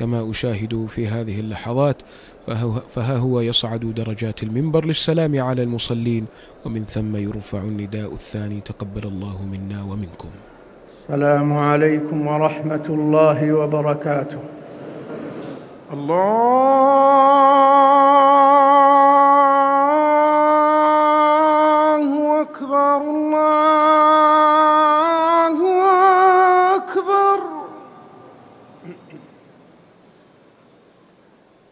كما أشاهد في هذه اللحظات فهو, فها هو يصعد درجات المنبر للسلام على المصلين ومن ثم يرفع النداء الثاني تقبل الله منا ومنكم. السلام عليكم ورحمة الله وبركاته. الله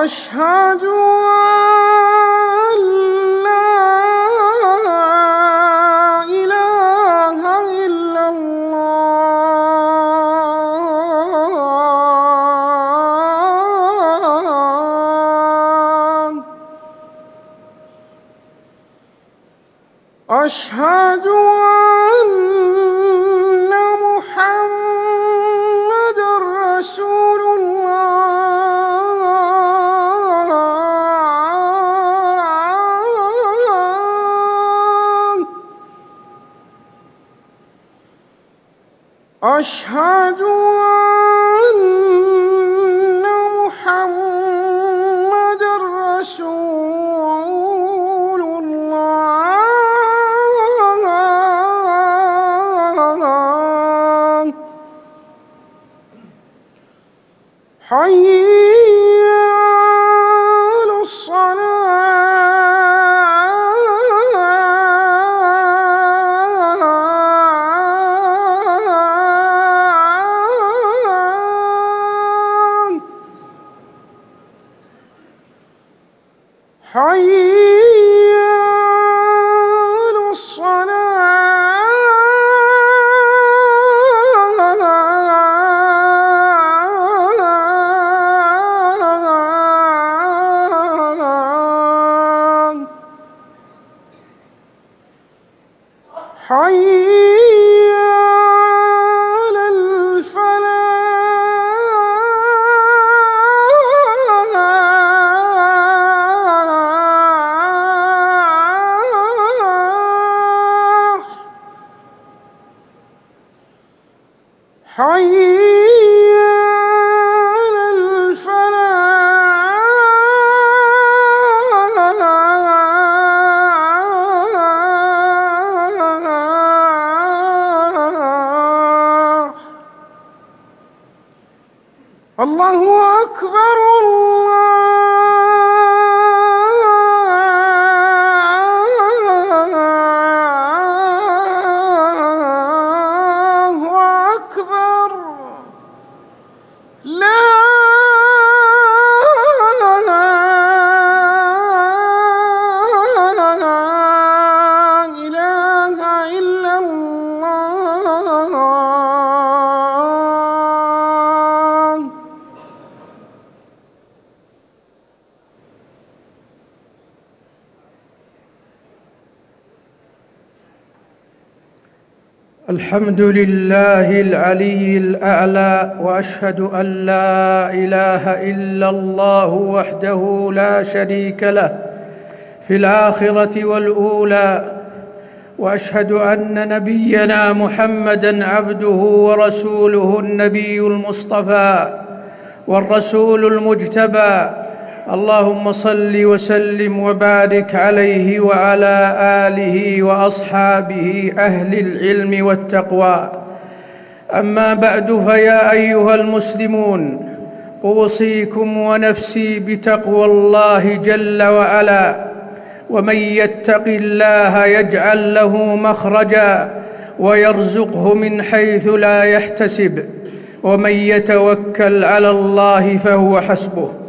أشهد أن حي الحمد لله العلي الأعلى وأشهد أن لا إله إلا الله وحده لا شريك له في الآخرة والأولى وأشهد أن نبينا محمدا عبده ورسوله النبي المصطفى والرسول المجتبى اللهم صل وسلم وبارك عليه وعلى آله وأصحابه أهل العلم والتقوى. أما بعد فيا أيها المسلمون أوصيكم ونفسي بتقوى الله جل وعلا. ومن يتق الله يجعل له مخرجا ويرزقه من حيث لا يحتسب. ومن يتوكل على الله فهو حسبه.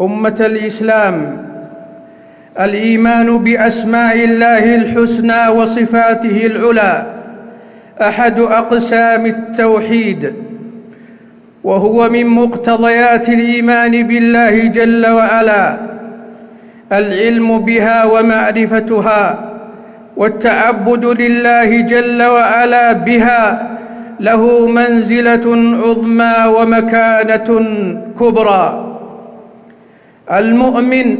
أمة الإسلام الإيمان بأسماء الله الحسنى وصفاته العلى أحد أقسام التوحيد وهو من مقتضيات الإيمان بالله جل وعلا العلم بها ومعرفتها والتعبد لله جل وعلا بها له منزلة عظمى ومكانة كبرى. المؤمن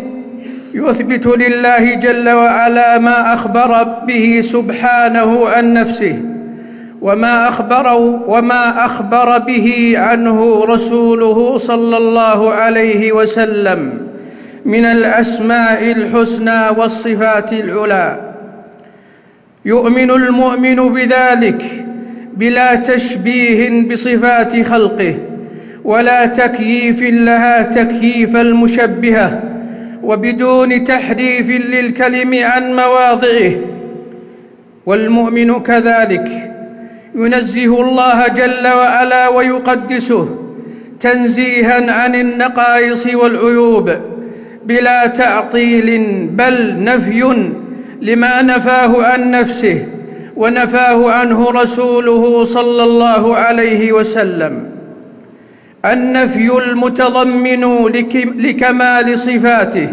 يثبت لله جل وعلا ما أخبر به سبحانه عن نفسه وما أخبر وما أخبر به عنه رسوله صلى الله عليه وسلم من الأسماء الحسنى والصفات العلى. يؤمن المؤمن بذلك بلا تشبيه بصفات خلقه. ولا تكييف لها تكييف المشبهة وبدون تحريف للكلم عن مواضعه. والمؤمن كذلك ينزه الله جل وعلا ويقدسه تنزيها عن النقائص والعيوب بلا تعطيل بل نفي لما نفاه عن نفسه ونفاه عنه رسوله صلى الله عليه وسلم. النفي المتضمن لكمال صفاته.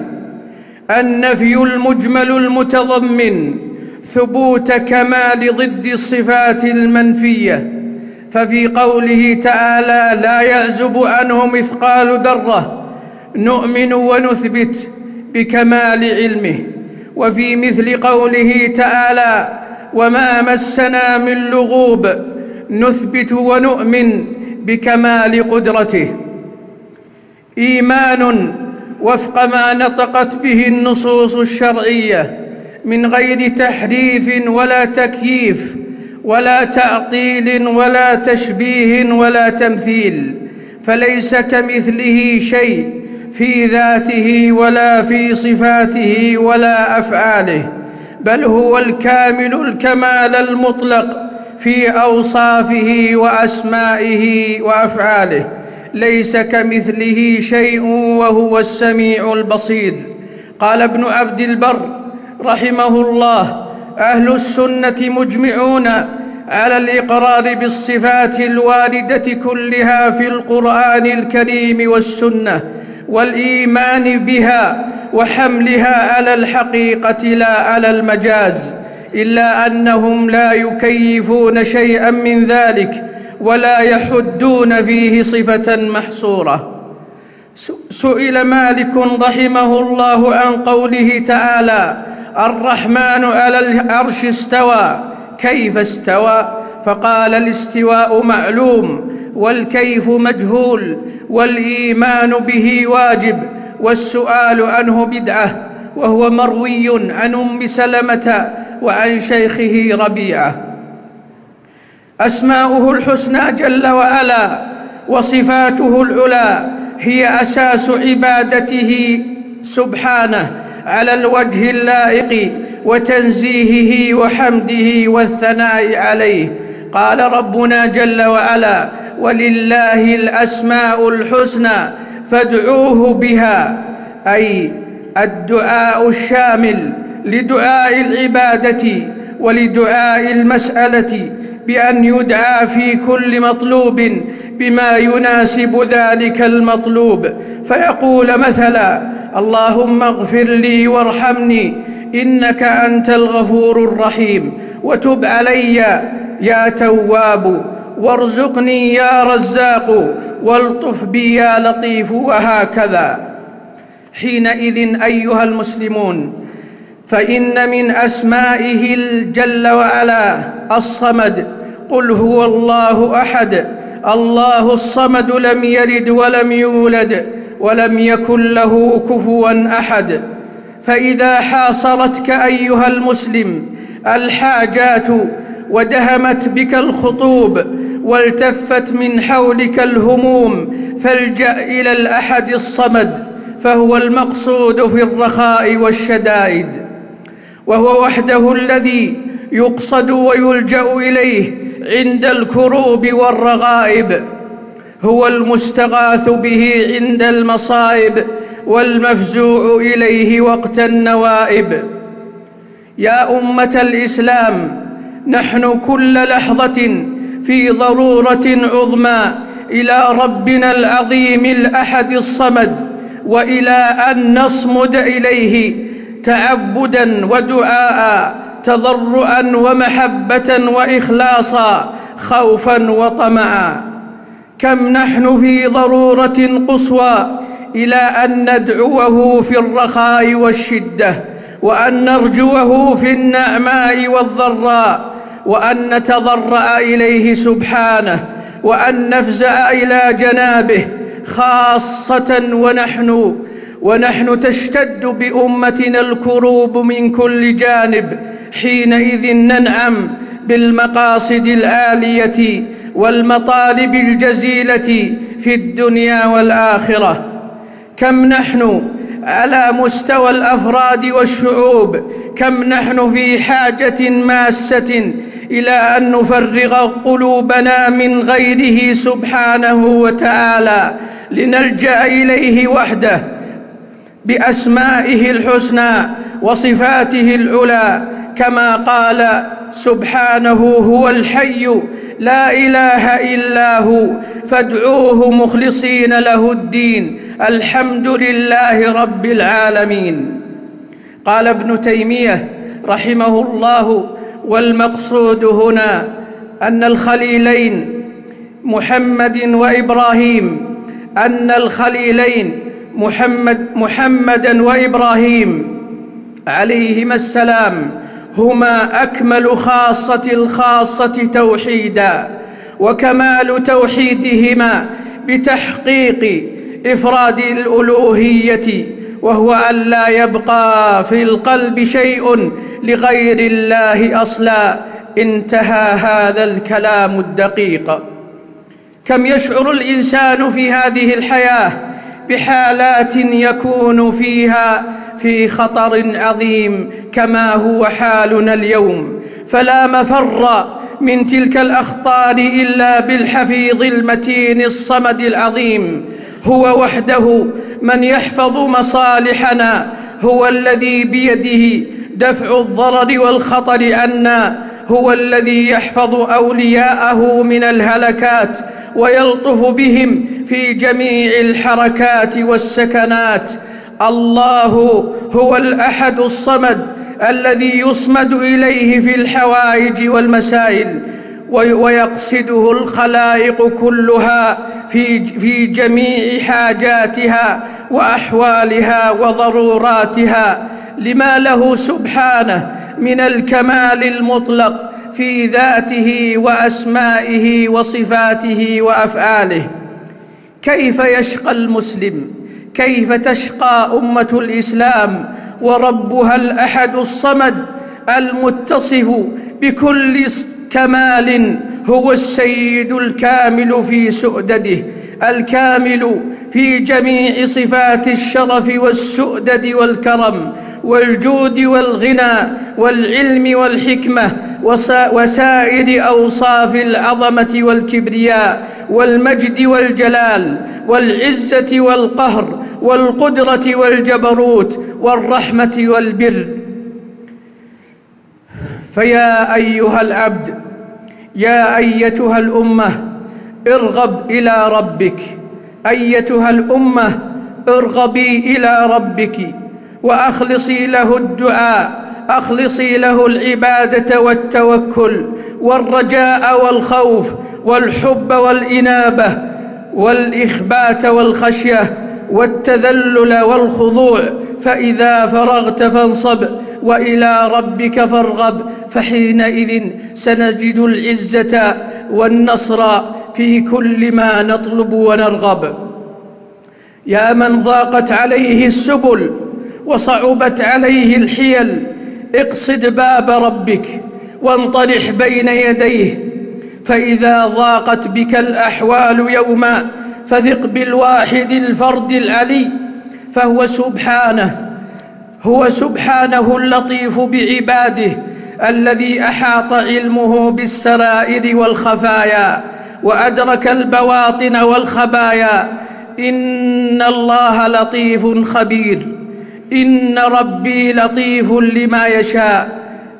النفي المجمل المتضمن ثبوت كمال ضد الصفات المنفية. ففي قوله تعالى لا يعزب عنه مثقال ذرة. نؤمن ونثبت بكمال علمه. وفي مثل قوله تعالى وما مسنا من لغوب. نثبت ونؤمن بكمال قدرته. إيمان وفق ما نطقت به النصوص الشرعية من غير تحريف ولا تكييف ولا تعطيل ولا تشبيه ولا تمثيل فليس كمثله شيء في ذاته ولا في صفاته ولا أفعاله بل هو الكامل الكمال المطلق في أوصافه وأسمائه وأفعاله ليس كمثله شيء وهو السميع البصير. قال ابن عبد البر رحمه الله أهل السنة مجمعون على الإقرار بالصفات الواردة كلها في القرآن الكريم والسنة والإيمان بها وحملها على الحقيقة لا على المجاز. إلا أنهم لا يكيفون شيئا من ذلك ولا يحدون فيه صفة محصورة. سئل مالك رحمه الله عن قوله تعالى الرحمن على العرش استوى كيف استوى؟ فقال الاستواء معلوم والكيف مجهول والإيمان به واجب والسؤال عنه بدعة وهو مروي عن أم سلمة وعن شيخه ربيعة. أسماؤه الحسنى جل وعلا وصفاته العلى هي أساس عبادته سبحانه على الوجه اللائق وتنزيهه وحمده والثناء عليه. قال ربنا جل وعلا ولله الأسماء الحسنى فادعوه بها أي الدعاء الشامل لدعاء العبادة ولدعاء المسألة بأن يدعى في كل مطلوب بما يناسب ذلك المطلوب. فيقول مثلا اللهم اغفر لي وارحمني إنك أنت الغفور الرحيم وتب علي يا تواب وارزقني يا رزاق والطف بي يا لطيف. وهكذا. حينئذ أيها المسلمون فإن من أسمائه الجل وعلا الصمد. قل هو الله أحد. الله الصمد لم يلد ولم يولد ولم يكن له كفوا أحد. فإذا حاصرتك أيها المسلم الحاجات ودهمت بك الخطوب والتفت من حولك الهموم فالجأ إلى الأحد الصمد فهو المقصود في الرخاء والشدائد. وهو وحده الذي يقصد ويلجأ إليه عند الكروب والرغائب هو المستغاث به عند المصائب والمفزوع إليه وقت النوائب. يا أمة الإسلام نحن كل لحظة في ضرورة عظمى إلى ربنا العظيم الأحد الصمد وإلى أن نصمد إليه تعبدا ودعاء تضرعا ومحبة وإخلاصا خوفا وطمعا. كم نحن في ضرورة قصوى إلى أن ندعوه في الرخاء والشدة وأن نرجوه في النعماء والضراء وأن نتضرع إليه سبحانه وأن نفزع إلى جنابه خاصة ونحن ونحن تشتد بأمتنا الكروب من كل جانب حينئذ ننعم بالمقاصد العاليه والمطالب الجزيلة في الدنيا والآخرة. كم نحن على مستوى الأفراد والشعوب كم نحن في حاجة ماسة إلى أن نفرغ قلوبنا من غيره سبحانه وتعالى لنلجأ إليه وحده. بأسمائه الحسنى وصفاته العلى كما قال سبحانه هو الحي لا إله إلا هو فادعوه مخلصين له الدين الحمد لله رب العالمين. قال ابن تيمية رحمه الله والمقصود هنا أن الخليلين محمد وإبراهيم أن الخليلين محمد محمدا وإبراهيم عليهما السلام هما أكمل خاصة الخاصة توحيدا وكمال توحيدهما بتحقيق إفراد الألوهية وهو أن لا يبقى في القلب شيء لغير الله أصلا. انتهى هذا الكلام الدقيق. كم يشعر الإنسان في هذه الحياة؟ بحالات يكون فيها في خطر عظيم كما هو حالنا اليوم. فلا مفر من تلك الأخطار إلا بالحفيظ المتين الصمد العظيم. هو وحده من يحفظ مصالحنا هو الذي بيده دفع الضرر والخطر عنا. هو الذي يحفظ أولياءه من الهلكات ويلطف بهم في جميع الحركات والسكنات. الله هو الأحد الصمد الذي يصمد إليه في الحوائج والمسائل ويقصده الخلائق كلها في في جميع حاجاتها وأحوالها وضروراتها. لما له سبحانه من الكمال المطلق في ذاته وأسمائه وصفاته وأفعاله. كيف يشقى المسلم؟ كيف تشقى أمة الإسلام؟ وربها الأحد الصمد المتصف بكل كمال هو السيد الكامل في سؤدده. الكامل في جميع صفات الشرف والسؤدد والكرم والجود والغنى والعلم والحكمة وسائر أوصاف العظمة والكبرياء والمجد والجلال والعزة والقهر والقدرة والجبروت والرحمة والبر. فيا أيها العبد يا أيتها الأمة ارغب إلى ربك. أيتها الأمة ارغبي إلى ربك. وأخلصي له الدعاء أخلصي له العبادة والتوكل والرجاء والخوف والحب والإنابة والإخبات والخشية والتذلل والخضوع فإذا فرغت فانصب وإلى ربك فارغب فحينئذ سنجد العزة والنصر في كل ما نطلب ونرغب. يا من ضاقت عليه السبل وصعبت عليه الحيل اقصد باب ربك وانطرح بين يديه فإذا ضاقت بك الأحوال يوما فثق بالواحد الفرد العلي فهو سبحانه هو سبحانه اللطيف بعباده الذي أحاط علمه بالسرائر والخفايا وأدرك البواطن والخبايا. إن الله لطيف خبير إن ربي لطيف لما يشاء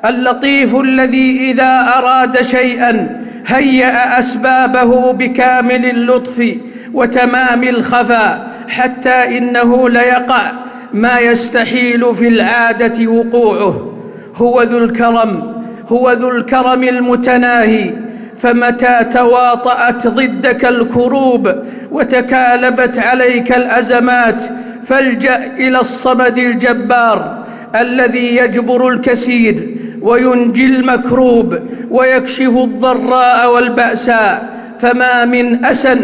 اللطيف الذي إذا أراد شيئا هيأ أسبابه بكامل اللطف. وتمام الخفاء حتى إنه ليقع. ما يستحيل في العادة وقوعه. هو ذو الكرم هو ذو الكرم المتناهي. فمتى تواطأت ضدك الكروب وتكالبت عليك الأزمات فالجأ إلى الصمد الجبار الذي يجبر الكثير وينجي المكروب ويكشف الضراء والبأساء. فما من أسى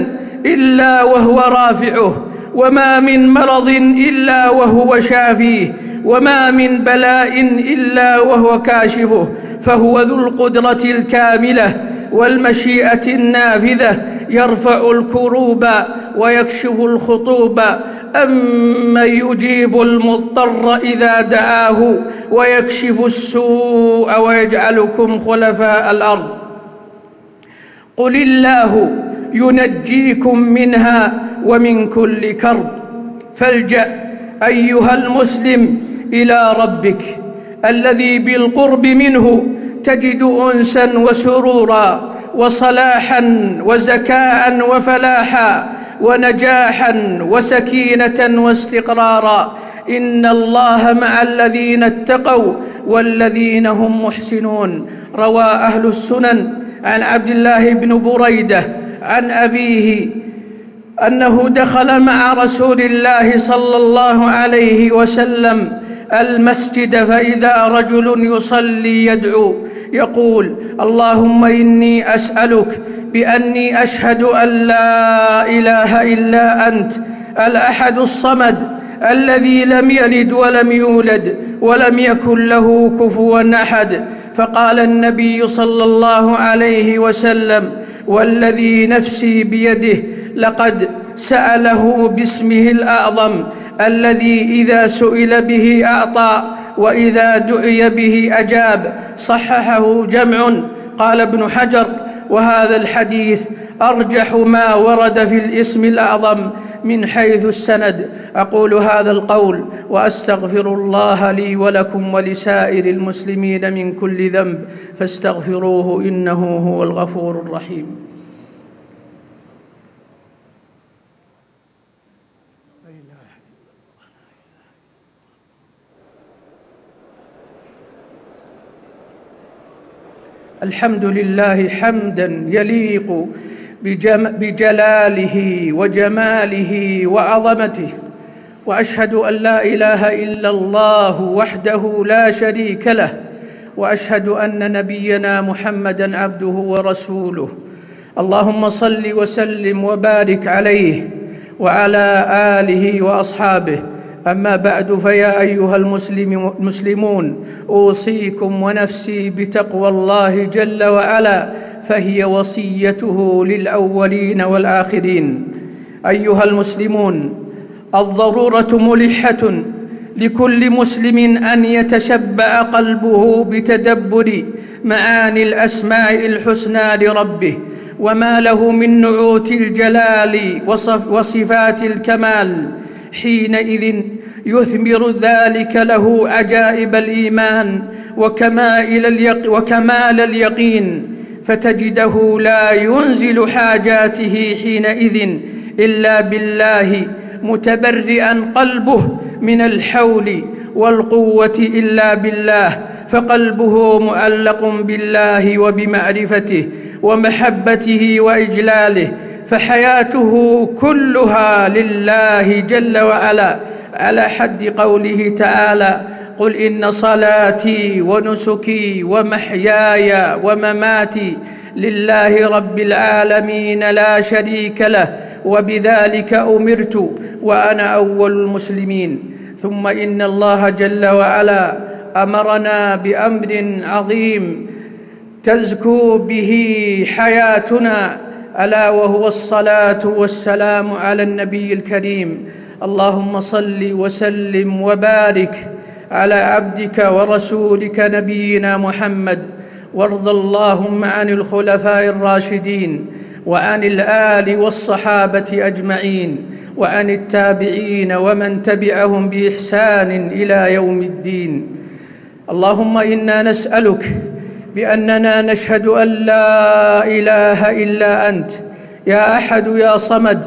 إلا وهو رافعه وما من مرض إلا وهو شافيه وما من بلاء إلا وهو كاشفه فهو ذو القدرة الكاملة والمشيئة النافذة يرفع الكروب ويكشف الخطوب أمن يجيب المضطر إذا دعاه ويكشف السوء ويجعلكم خلفاء الأرض. قل الله ينجيكم منها ومن كل كرب. فالجأ أيها المسلم إلى ربك الذي بالقرب منه تجد أنسا وسرورا وصلاحا وزكاء وفلاحا ونجاحا وسكينة واستقرارا. إن الله مع الذين اتقوا والذين هم محسنون. روى أهل السنن عن عبد الله بن بريدة عن أبيه أنه دخل مع رسول الله صلى الله عليه وسلم المسجد فإذا رجل يصلي يدعو يقول اللهم إني أسألك بأني أشهد أن لا إله إلا أنت الأحد الصمد الذي لم يلد ولم يولد ولم يكن له كفوا أحد فقال النبي صلى الله عليه وسلم والذي نفسي بيده لقد سأله باسمه الأعظم الذي إذا سئل به أعطى وإذا دعي به أجاب صححه جمع قال ابن حجر وهذا الحديث أرجح ما ورد في الاسم الأعظم من حيث السند. أقول هذا القول وأستغفر الله لي ولكم ولسائر المسلمين من كل ذنب فاستغفروه إنه هو الغفور الرحيم. الحمد لله حمدا يليق بجلاله وجماله وعظمته وأشهد أن لا إله إلا الله وحده لا شريك له وأشهد أن نبينا محمدا عبده ورسوله. اللهم صل وسلم وبارك عليه وعلى آله وأصحابه. أما بعد فيا أيها المسلمون أوصيكم ونفسي بتقوى الله جل وعلا فهي وصيته للأولين والآخرين. أيها المسلمون الضرورة ملحة لكل مسلم أن يتشبع قلبه بتدبر معاني الأسماء الحسنى لربه وما له من نعوت الجلال وصفات الكمال. حينئذ يثمر ذلك له عجائب الإيمان وكمال, اليق وكمال اليقين فتجده لا ينزل حاجاته حينئذ إلا بالله متبرئا قلبه من الحول والقوة إلا بالله فقلبه معلق بالله وبمعرفته ومحبته وإجلاله فحياته كلها لله جل وعلا. على حد قوله تعالى قل إن صلاتي ونسكي ومحياي ومماتي لله رب العالمين لا شريك له وبذلك أمرت وأنا أول المسلمين ثم إن الله جل وعلا أمرنا بأمر عظيم تزكو به حياتنا. ألا وهو الصلاة والسلام على النبي الكريم. اللهم صل وسلم وبارك على عبدك ورسولك نبينا محمد. وارض اللهم عن الخلفاء الراشدين وعن الآل والصحابة أجمعين وعن التابعين ومن تبعهم بإحسان إلى يوم الدين. اللهم إنا نسألك بأننا نشهد أن لا إله إلا أنت. يا أحد يا صمد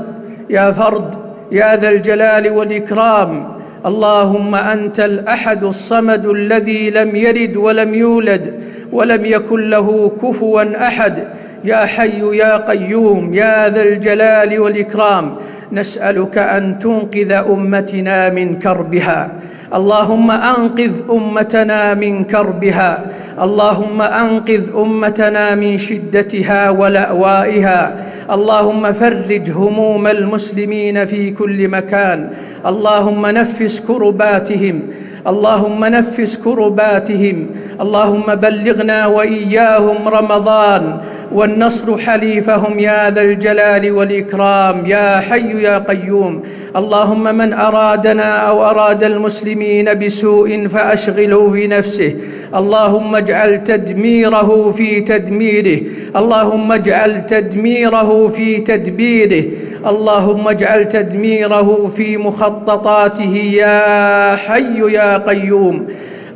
يا فرد يا ذا الجلال والإكرام. اللهم أنت الأحد الصمد الذي لم يلد ولم يولد ولم يكن له كفوا أحد. يا حي يا قيوم يا ذا الجلال والإكرام. نسألك أن تنقذ أمتنا من كربها. اللهم أنقذ أمتنا من كربها. اللهم أنقذ أمتنا من شدتها ولأوائها. اللهم فرج هموم المسلمين في كل مكان. اللهم نفس كرباتهم. اللهم نفس كرباتهم. اللهم بلغنا وإياهم رمضان. والنصر حليفهم يا ذا الجلال والإكرام. يا حي يا قيوم. اللهم من أرادنا أو أراد المسلمين بسوء فأشغله في نفسه. اللهم اجعل تدميره في تدميره. اللهم اجعل تدميره في تدبيره. اللهم اجعل تدميره في مخططاته يا حي يا قيوم.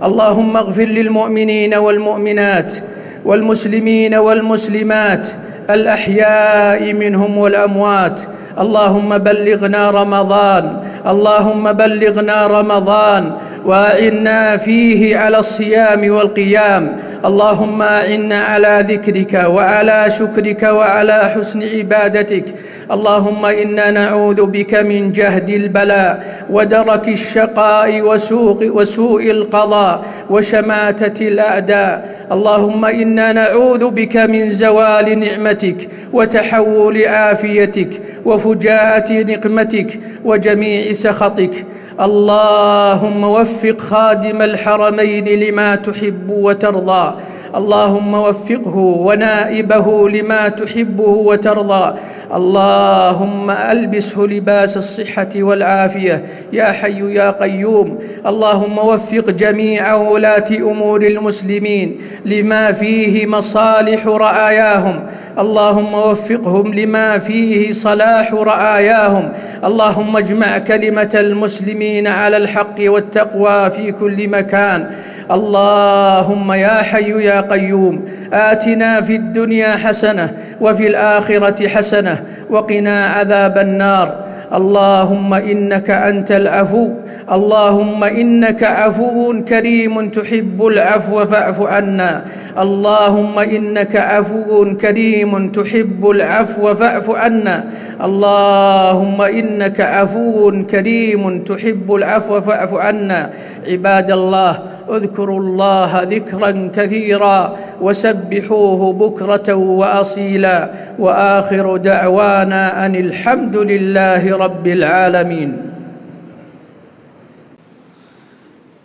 اللهم اغفر للمؤمنين والمؤمنات والمسلمين والمسلمات الأحياء منهم والأموات. اللهم بلغنا رمضان اللهم بلغنا رمضان. واعنا فيه على الصيام والقيام. اللهم اعنا على ذكرك وعلى شكرك وعلى حسن عبادتك. اللهم إنا نعوذ بك من جهد البلاء ودرك الشقاء وسوء, وسوء القضاء وشماتة الأعداء. اللهم إنا نعوذ بك من زوال نعمتك وتحول عافيتك وفجاءة نقمتك وجميع سخطك. اللهم وفق خادم الحرمين لما تحب وترضى. اللهم وفقه ونائبه لما تحبه وترضى. اللهم ألبسه لباس الصحة والعافية. يا حي يا قيوم. اللهم وفق جميع ولاه أمور المسلمين لما فيه مصالح رعاياهم. اللهم وفقهم لما فيه صلاح رعاياهم. اللهم اجمع كلمة المسلمين على الحق والتقوى في كل مكان. اللهم يا حي يا قيوم. آتنا في الدنيا حسنة وفي الآخرة حسنة وقنا عذاب النار. اللهم إنك أنت العفو. اللهم إنك عفو كريم تحب العفو فاعف عنا. اللهم إنك عفو كريم تحب العفو فاعف عنا. اللهم إنك عفو كريم تحب العفو فاعف عنا. عباد الله اذكروا الله ذكرا كثيرا وسبحوه بكرة وأصيلا. وآخر دعوانا أن الحمد لله رب العالمين.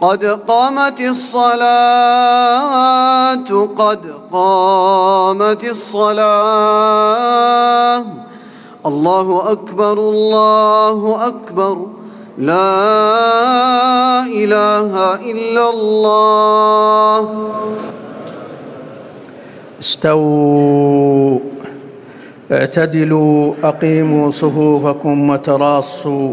قد قامت الصلاة قد قامت الصلاة. الله أكبر الله أكبر. لا إله إلا الله. استووا اعتدلوا أقيموا صفوفكم وتراصوا.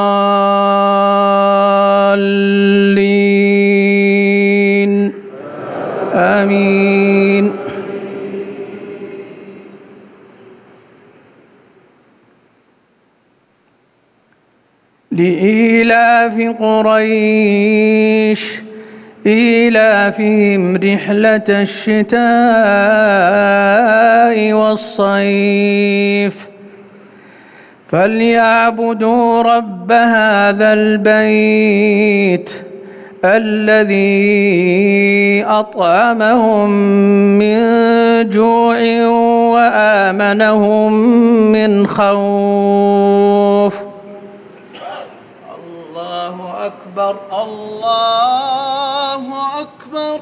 الضالين. آمين. لإيلاف قريش إيلافهم رحلة الشتاء والصيف. فليعبدوا رب هذا البيت الذي أطعمهم من جوع وآمنهم من خوف الله أكبر الله أكبر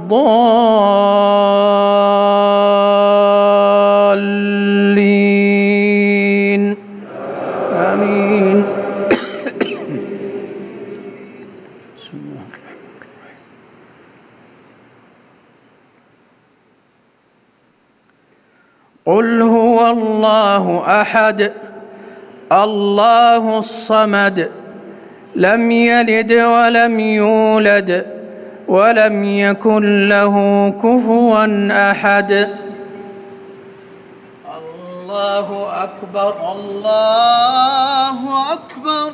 آمين. الرحمن الرحيم قل هو الله أحد الله الصمد لم يلد ولم يولد. ولم يكن له كفوا أحد. الله أكبر. الله أكبر.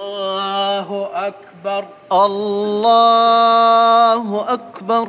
الله أكبر. الله أكبر.